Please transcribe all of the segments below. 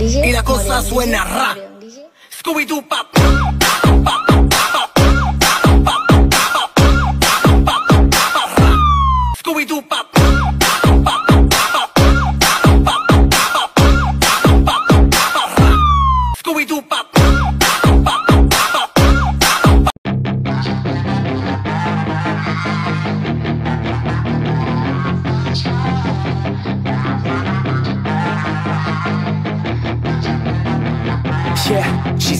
Y la cosa suena ra. Scooby-Doo pa. Scooby-Doo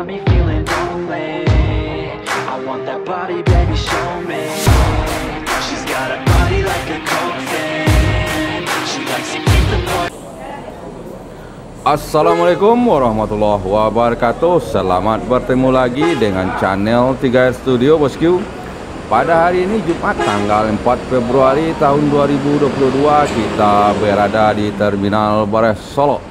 got me feeling lonely I want that body, baby, show me. She's got a body like a Assalamualaikum warahmatullahi wabarakatuh. Selamat bertemu lagi dengan channel 3R Studio bosku Pada hari ini Jumat tanggal 4 Februari tahun 2022 Kita berada di Terminal Bares Solo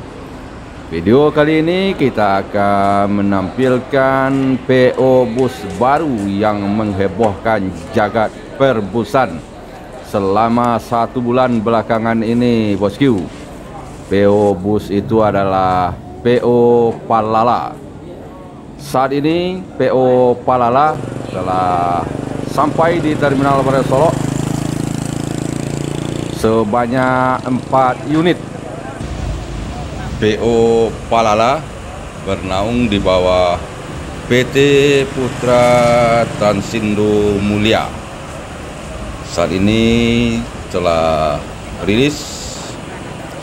Video kali ini kita akan menampilkan PO bus baru yang menghebohkan jagat perbusan Selama satu bulan belakangan ini bosku PO bus itu adalah PO Palala. Saat ini PO Palala telah sampai di Terminal Barat Solo sebanyak 4 unit. PO Palala bernaung di bawah PT Putra Transindo Mulia. Saat ini telah rilis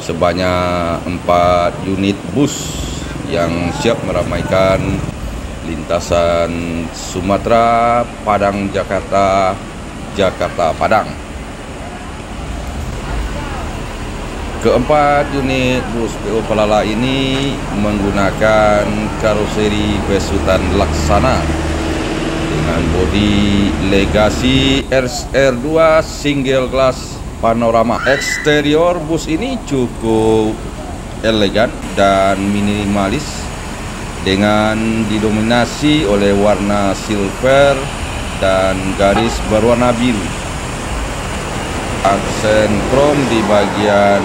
sebanyak 4 unit bus yang siap meramaikan lintasan Sumatera, Padang, Jakarta, Jakarta, Padang. Keempat unit bus PO Pelala ini menggunakan karoseri besutan laksana dengan bodi Legacy RR2 single glass panorama. Eksterior bus ini cukup elegan dan minimalis dengan didominasi oleh warna silver dan garis berwarna biru. Aksen krom di bagian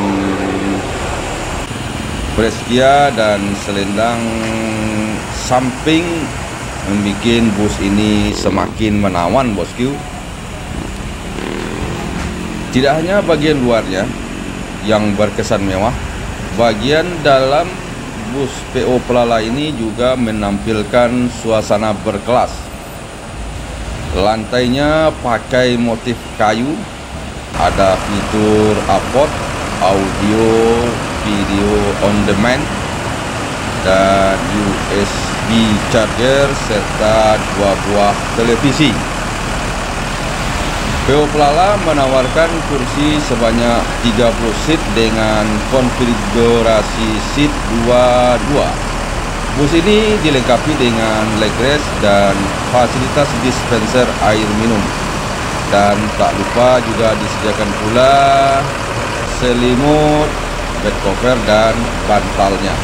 Brescia dan selendang samping membuat bus ini semakin menawan bosku. Tidak hanya bagian luarnya yang berkesan mewah, bagian dalam bus PO Pelala ini juga menampilkan suasana berkelas. Lantainya pakai motif kayu, ada fitur upload, audio, video on demand, dan USB charger serta dua buah televisi. PO Pelala menawarkan kursi sebanyak 30 seat dengan konfigurasi seat 22. Bus ini dilengkapi dengan leg rest dan fasilitas dispenser air minum. Dan tak lupa juga disediakan pula selimut, bed cover dan bantalnya.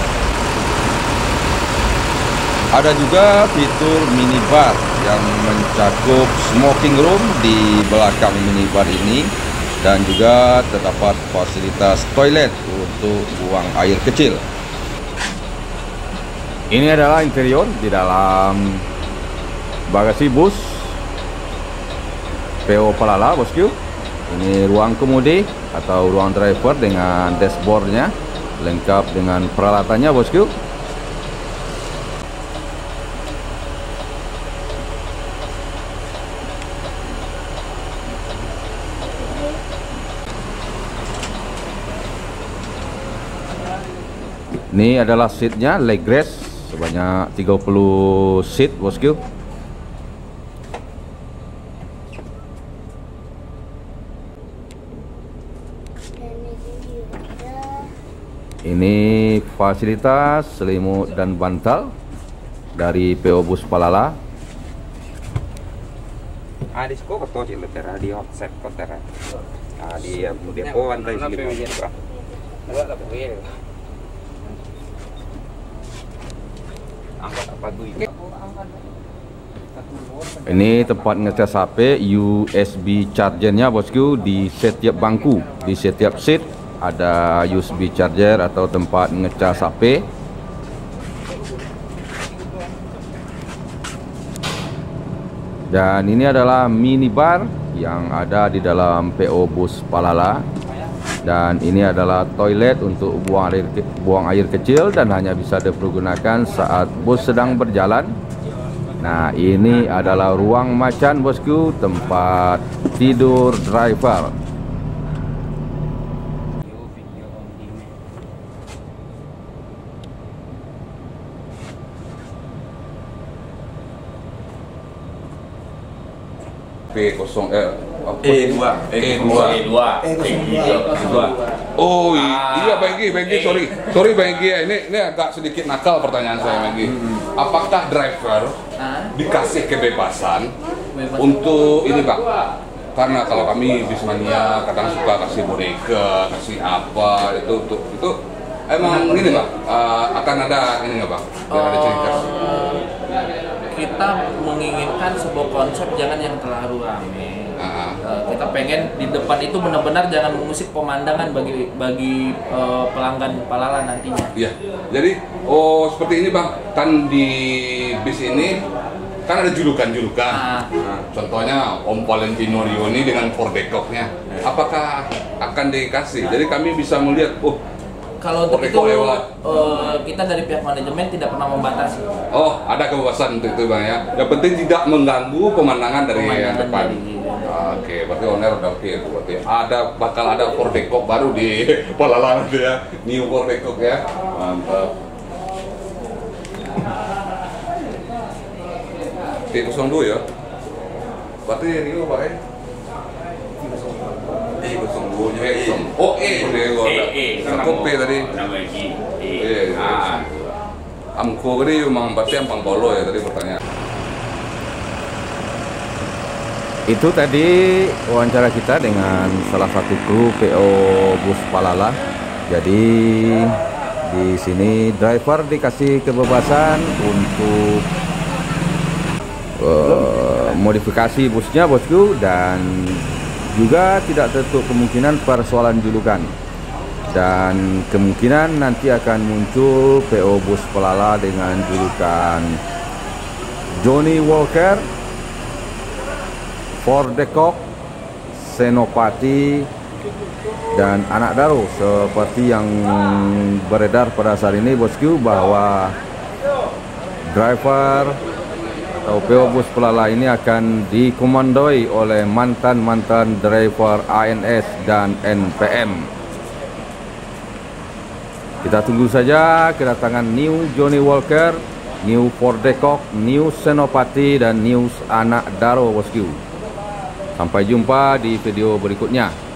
Ada juga fitur minibar yang mencakup smoking room di belakang minibar ini dan juga terdapat fasilitas toilet untuk buang air kecil. Ini adalah interior di dalam bagasi bus PO Palala bosku. Ini ruang kemudi atau ruang driver dengan dashboardnya lengkap dengan peralatannya bosku. Ini adalah seatnya leg rest sebanyak 30 seat bosku. Ini fasilitas selimut dan bantal dari PO Bus Palala. Adis ko kato sila tera di hot set ko tera. Ah di di po antay sila ko. Wala po kaya. Angkat apa duit? Ini tempat ngecas HP USB chargernya bosku di setiap bangku, di setiap seat ada USB charger atau tempat ngecas HP. Dan ini adalah minibar yang ada di dalam PO Bus Palala. Dan ini adalah toilet untuk buang air buang air kecil dan hanya bisa dipergunakan saat bus sedang berjalan. Nah, ini adalah ruang macan bosku, tempat tidur driver. P0 eh E2 E2. E2 E2 Oh Ah. iya Bengki, Bengki sorry. Sorry Bengki ya. Ini ini agak sedikit nakal pertanyaan saya Bengki. Apakah driver dikasih kebebasan untuk ini bang? Karena kalau kami bismania kadang suka kasih boneka, kasih apa itu untuk itu emang ini bang eh, akan ada ini nggak? Biar ada cerita. Kita menginginkan sebuah konsep jangan yang terlalu rame. Eh, kita pengen di depan itu benar-benar jangan mengusik pemandangan bagi bagi eh, pelanggan Palala nantinya. Iya. Jadi oh seperti ini bang kan di bis ini kan ada julukan-julukan. Ah. Nah, contohnya Om Valentino Rioni dengan Ford Decoknya. Apakah akan dikasih? Jadi kami bisa melihat, oh Kalau untuk itu eh, kita dari pihak manajemen tidak pernah membatasi. Oh, ada kebebasan untuk itu bang ya. Yang penting tidak mengganggu pemandangan dari yang Pemandangan depan. dari- Oke, berarti owner udah oke itu berarti. Ada bakal ada Ford Decok baru di Palala nanti ya. New Ford Decok ya. Mantap. T02 ya. Berarti Rio Pak ya? T02 nya E. Oh E, gua ada. Aku P tadi. Nama E Iya, iya. Ah Amko ini memang berarti ampang polo ya tadi pertanyaan. Itu tadi wawancara kita dengan salah satu kru PO Bus Palala. Jadi di sini driver dikasih kebebasan untuk eh, modifikasi busnya bosku dan juga tidak tertutup kemungkinan persoalan julukan. Dan kemungkinan nanti akan muncul PO Bus Pelala dengan julukan Johnny Walker, Ford Decok, Senopati, dan anak Daro. Seperti yang beredar pada saat ini bosku bahwa driver PO Bus Pelala ini akan dikomandoi oleh mantan-mantan driver ANS dan NPM. Kita tunggu saja kedatangan New Johnny Walker, New Ford Decok, New Senopati dan New Anak Daro bosku. Sampai jumpa di video berikutnya.